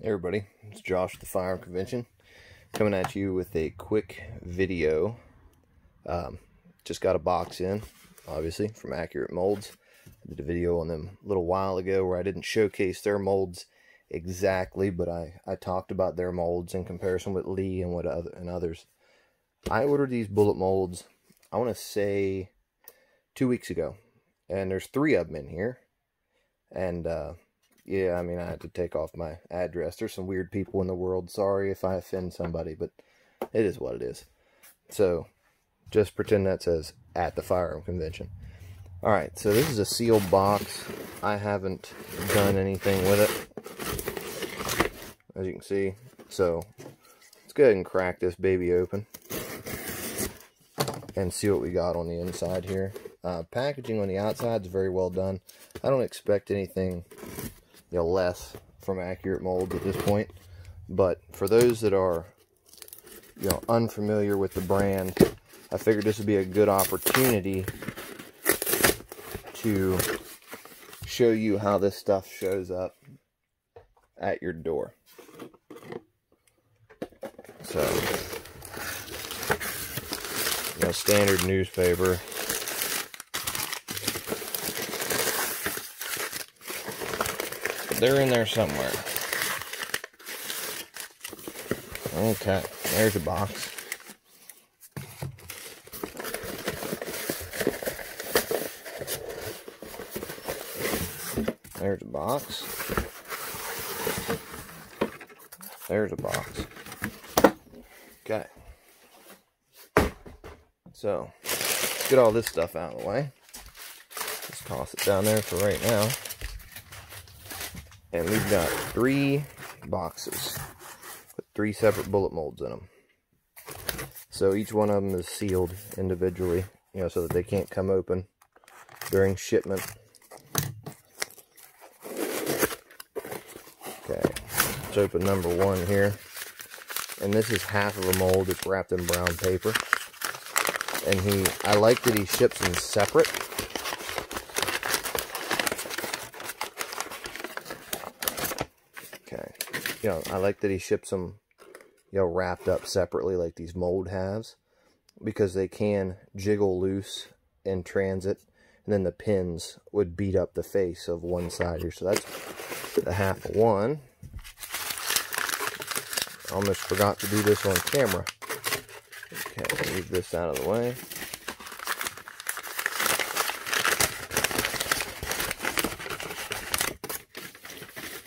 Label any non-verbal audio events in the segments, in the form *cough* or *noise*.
Hey everybody, it's Josh at the Firearm Convention coming at you with a quick video. Um, just got a box in, obviously, from Accurate Molds. I did a video on them a little while ago where I didn't showcase their molds exactly, but I, I talked about their molds in comparison with Lee and what other and others. I ordered these bullet molds, I want to say two weeks ago, and there's three of them in here. And uh, yeah, I mean, I had to take off my address. There's some weird people in the world. Sorry if I offend somebody, but it is what it is. So, just pretend that says at the firearm convention. Alright, so this is a sealed box. I haven't done anything with it. As you can see. So, let's go ahead and crack this baby open. And see what we got on the inside here. Uh, packaging on the outside is very well done. I don't expect anything you know, less from accurate molds at this point. But for those that are, you know, unfamiliar with the brand, I figured this would be a good opportunity to show you how this stuff shows up at your door. So, you know, standard newspaper they're in there somewhere. Okay, there's a box. There's a box. There's a box. Okay. So, get all this stuff out of the way. Just toss it down there for right now. And we've got three boxes with three separate bullet molds in them. So each one of them is sealed individually, you know, so that they can't come open during shipment. Okay, let's open number one here. And this is half of a mold. It's wrapped in brown paper. And he, I like that he ships them separate you know, I like that he ships them, you know, wrapped up separately like these mold halves because they can jiggle loose in transit and then the pins would beat up the face of one side here. So that's the half of one. Almost forgot to do this on camera. Okay, move this out of the way.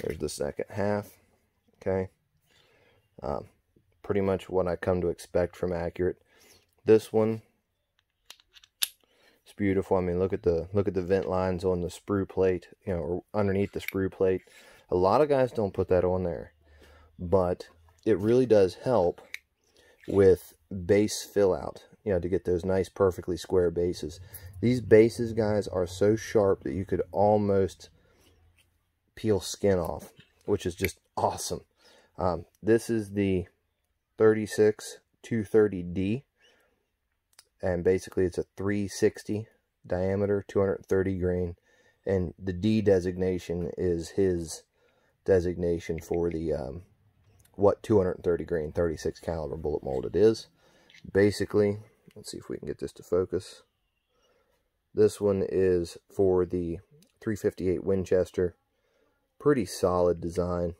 There's the second half okay? Um, pretty much what I come to expect from Accurate. This one it's beautiful. I mean look at the look at the vent lines on the sprue plate you know or underneath the sprue plate. A lot of guys don't put that on there but it really does help with base fill out you know to get those nice perfectly square bases. These bases guys are so sharp that you could almost peel skin off which is just awesome um, this is the 36 230D. And basically it's a 360 diameter, 230 grain. And the D designation is his designation for the um, what 230 grain 36 caliber bullet mold it is. Basically, let's see if we can get this to focus. This one is for the 358 Winchester. Pretty solid design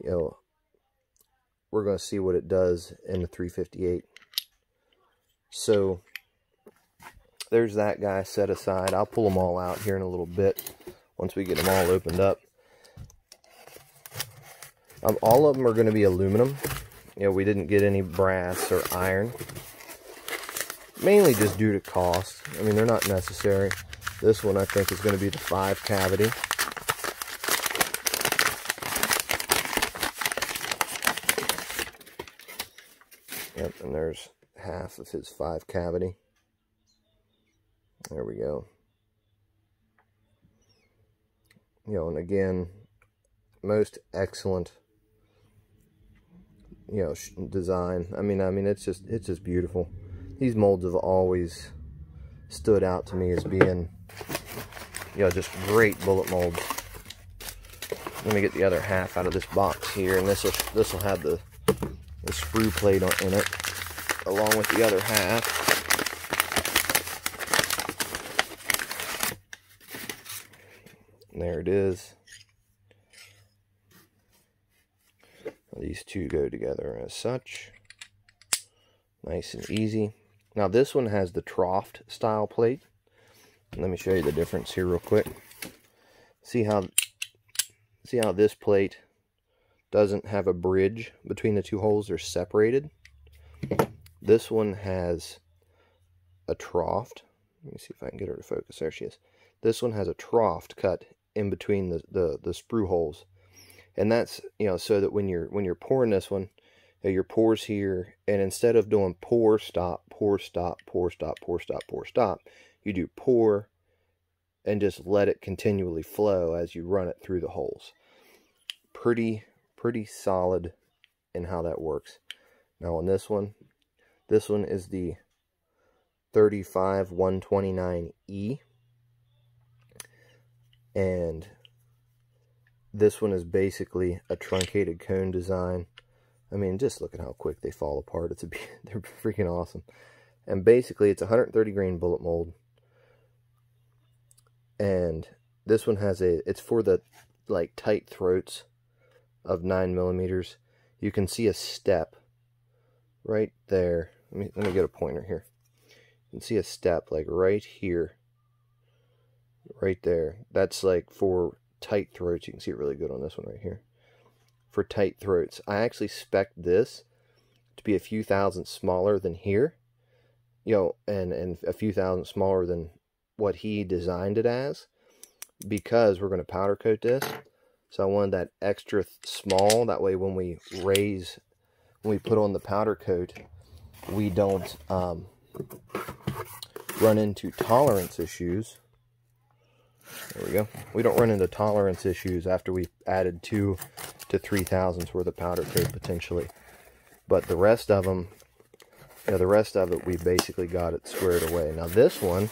you know, we're going to see what it does in the 358. So, there's that guy set aside. I'll pull them all out here in a little bit once we get them all opened up. Um, all of them are going to be aluminum. You know, we didn't get any brass or iron. Mainly just due to cost. I mean, they're not necessary. This one, I think, is going to be the 5 cavity. Yep, and there's half of his five cavity. There we go. You know, and again, most excellent, you know, design. I mean, I mean, it's just, it's just beautiful. These molds have always stood out to me as being, you know, just great bullet molds. let me get the other half out of this box here, and this will this will have the sprue plate on, in it, along with the other half. There it is. These two go together as such. Nice and easy. Now this one has the trough style plate. Let me show you the difference here real quick. See how see how this plate doesn't have a bridge between the two holes. They're separated. This one has a trough. Let me see if I can get her to focus. There she is. This one has a trough cut in between the, the, the sprue holes. And that's, you know, so that when you're when you're pouring this one, you know, your pours here, and instead of doing pour, stop, pour, stop, pour, stop, pour, stop, pour, stop, you do pour and just let it continually flow as you run it through the holes. Pretty, pretty solid in how that works. Now on this one, this one is the 35129E. And this one is basically a truncated cone design. I mean, just look at how quick they fall apart. It's a, *laughs* they're freaking awesome. And basically, it's 130 grain bullet mold. And this one has a, it's for the, like, tight throats of 9 millimeters. You can see a step right there. Let me, let me get a pointer here. You can see a step, like, right here right there. That's like for tight throats. You can see it really good on this one right here. For tight throats. I actually spec this to be a few thousand smaller than here. You know, and, and a few thousand smaller than what he designed it as. Because we're going to powder coat this. So I wanted that extra small. That way when we raise, when we put on the powder coat, we don't um, run into tolerance issues there we go. We don't run into tolerance issues after we've added two to three thousandths worth of powder coat potentially. But the rest of them, know, the rest of it, we basically got it squared away. Now this one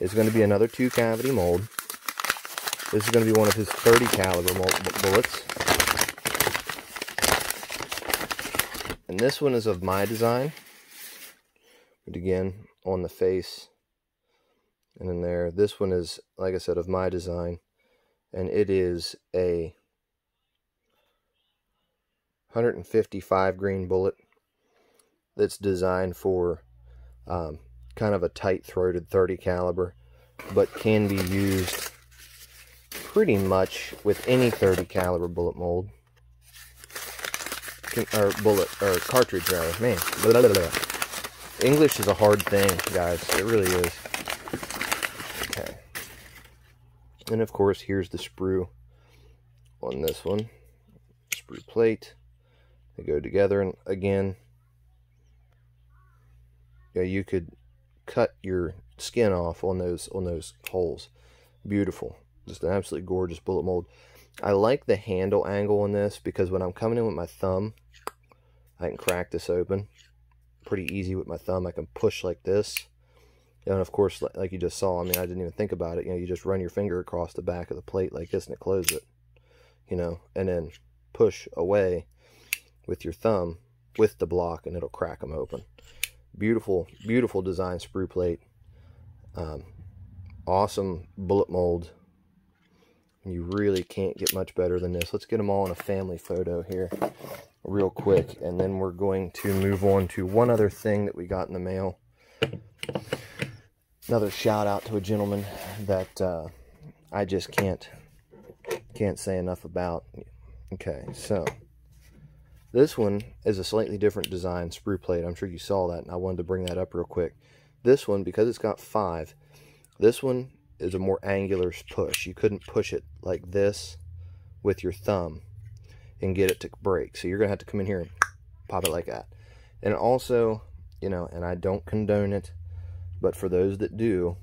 is going to be another two cavity mold. This is going to be one of his 30 caliber bullets. And this one is of my design. But again, on the face, and in there. This one is, like I said, of my design, and it is a 155 grain bullet that's designed for um, kind of a tight-throated 30 caliber, but can be used pretty much with any 30 caliber bullet mold. Or bullet, or cartridge rather. Man, blah, blah, blah. English is a hard thing, guys. It really is. Okay. And of course, here's the sprue on this one. Sprue plate. They go together and again, yeah, you could cut your skin off on those on those holes. Beautiful. Just an absolutely gorgeous bullet mold. I like the handle angle on this because when I'm coming in with my thumb, I can crack this open pretty easy with my thumb. I can push like this and of course, like you just saw, I mean, I didn't even think about it. You know, you just run your finger across the back of the plate like this and it closes it. You know, and then push away with your thumb with the block and it'll crack them open. Beautiful, beautiful design sprue plate. Um, awesome bullet mold. You really can't get much better than this. Let's get them all in a family photo here real quick. And then we're going to move on to one other thing that we got in the mail another shout out to a gentleman that uh, I just can't can't say enough about. Okay, so this one is a slightly different design sprue plate. I'm sure you saw that, and I wanted to bring that up real quick. This one, because it's got five, this one is a more angular push. You couldn't push it like this with your thumb and get it to break. So you're going to have to come in here and pop it like that. And also, you know, and I don't condone it, but for those that do,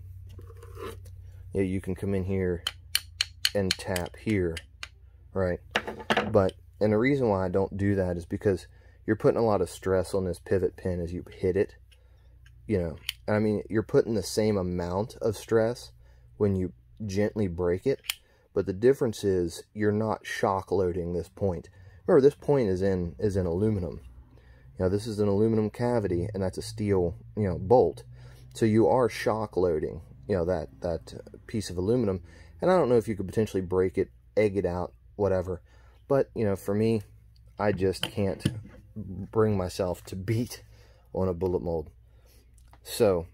yeah, you can come in here and tap here, right? But, and the reason why I don't do that is because you're putting a lot of stress on this pivot pin as you hit it. You know, I mean, you're putting the same amount of stress when you gently break it, but the difference is you're not shock loading this point. Remember, this point is in is in aluminum. You know, this is an aluminum cavity, and that's a steel, you know, bolt. So you are shock loading, you know, that that piece of aluminum. And I don't know if you could potentially break it, egg it out, whatever. But you know, for me, I just can't bring myself to beat on a bullet mold. So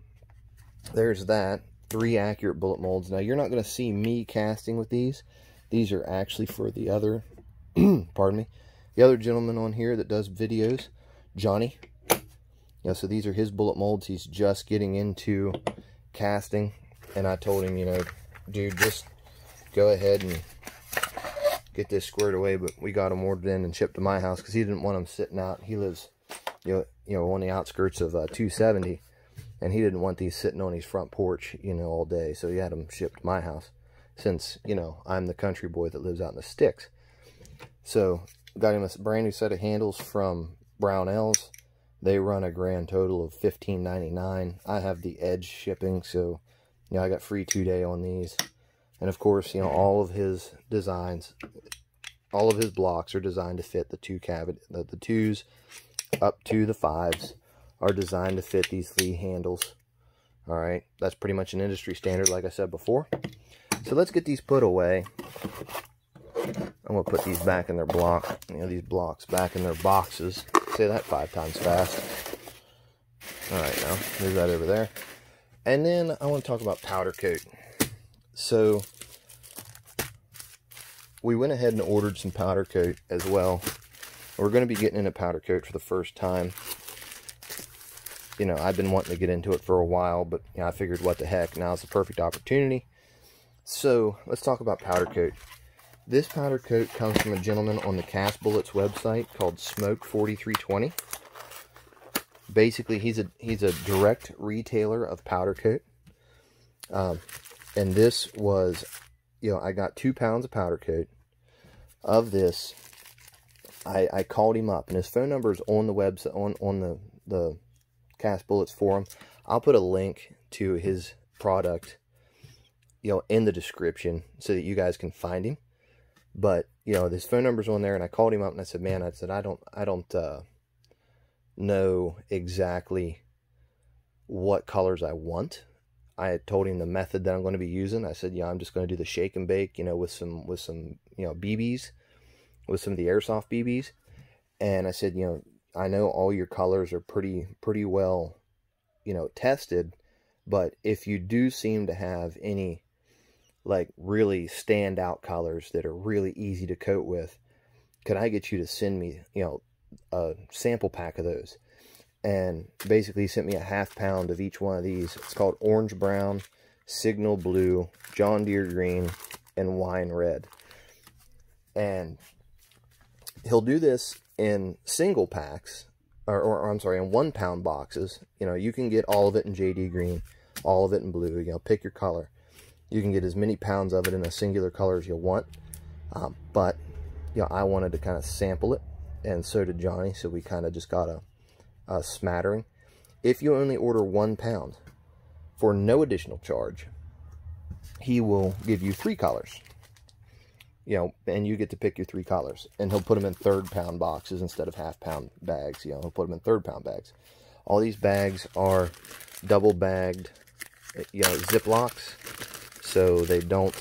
there's that. Three accurate bullet molds. Now, you're not going to see me casting with these. These are actually for the other, *clears throat* pardon me, the other gentleman on here that does videos, Johnny. Yeah, so these are his bullet molds. He's just getting into casting. And I told him, you know, dude, just go ahead and get this squared away. But we got them ordered in and shipped to my house because he didn't want them sitting out. He lives, you know, you know on the outskirts of uh, 270 and he didn't want these sitting on his front porch, you know, all day. So he had them shipped to my house since, you know, I'm the country boy that lives out in the sticks. So got him a brand new set of handles from Brownells. They run a grand total of $15.99. I have the Edge shipping, so, you know, I got free two-day on these. And, of course, you know, all of his designs, all of his blocks are designed to fit the two cavity, the, the twos up to the fives are designed to fit these Lee handles. All right, that's pretty much an industry standard, like I said before. So let's get these put away. I'm gonna put these back in their block, you know, these blocks back in their boxes. Say that five times fast. All right, now move that over there. And then I want to talk about powder coat. So we went ahead and ordered some powder coat as well. We're going to be getting in a powder coat for the first time you know, I've been wanting to get into it for a while, but you know, I figured what the heck, now's the perfect opportunity. So let's talk about powder coat. This powder coat comes from a gentleman on the Cast Boolits website called Smoke 4320. Basically, he's a he's a direct retailer of powder coat. Um, and this was, you know, I got two pounds of powder coat. Of this, I, I called him up, and his phone number is on the website on on the the Cast Boolits for him. I'll put a link to his product, you know, in the description so that you guys can find him. But, you know, his phone number's on there and I called him up and I said, man, I said, I don't, I don't, uh, know exactly what colors I want. I had told him the method that I'm going to be using. I said, yeah, I'm just going to do the shake and bake, you know, with some, with some, you know, BBs, with some of the airsoft BBs. And I said, you know, I know all your colors are pretty pretty well, you know, tested, but if you do seem to have any like really standout colors that are really easy to coat with, could I get you to send me, you know, a sample pack of those? And basically sent me a half pound of each one of these. It's called Orange Brown, Signal Blue, John Deere Green, and Wine Red. And he'll do this in single packs, or, or, I'm sorry, in one pound boxes. You know, you can get all of it in JD green, all of it in blue. You know, pick your color. You can get as many pounds of it in a singular color as you want. Um, but, you know, I wanted to kind of sample it, and so did Johnny, so we kind of just got a, a smattering. If you only order one pound for no additional charge, he will give you three colors you know, and you get to pick your three colors. And he'll put them in third pound boxes instead of half pound bags. You know, he'll put them in third pound bags. All these bags are double bagged, you know, Ziplocs, so they don't,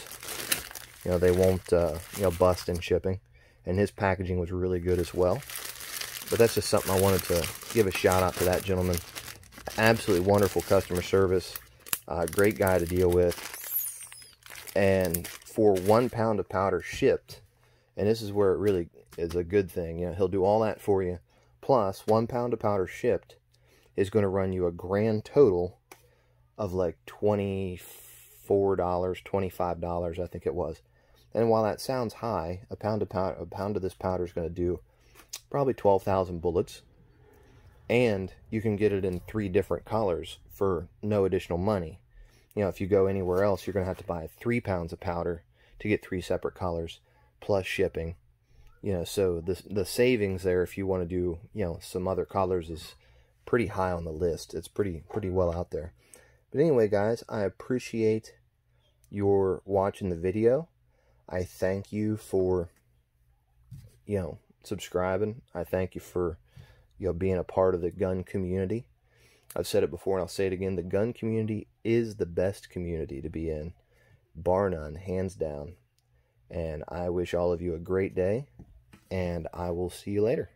you know, they won't, uh, you know, bust in shipping. And his packaging was really good as well. But that's just something I wanted to give a shout out to that gentleman. Absolutely wonderful customer service. Uh, great guy to deal with. And for one pound of powder shipped, and this is where it really is a good thing. You know, he'll do all that for you. Plus, one pound of powder shipped is going to run you a grand total of like $24, $25, I think it was. And while that sounds high, a pound of powder, a pound of this powder is going to do probably 12,000 bullets. And you can get it in three different colors for no additional money you know, if you go anywhere else, you're going to have to buy three pounds of powder to get three separate colors plus shipping. You know, so the, the savings there, if you want to do, you know, some other colors is pretty high on the list. It's pretty, pretty well out there. But anyway, guys, I appreciate your watching the video. I thank you for, you know, subscribing. I thank you for, you know, being a part of the gun community. I've said it before and I'll say it again. The gun community is the best community to be in, bar none, hands down. And I wish all of you a great day, and I will see you later.